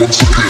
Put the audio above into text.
Once again.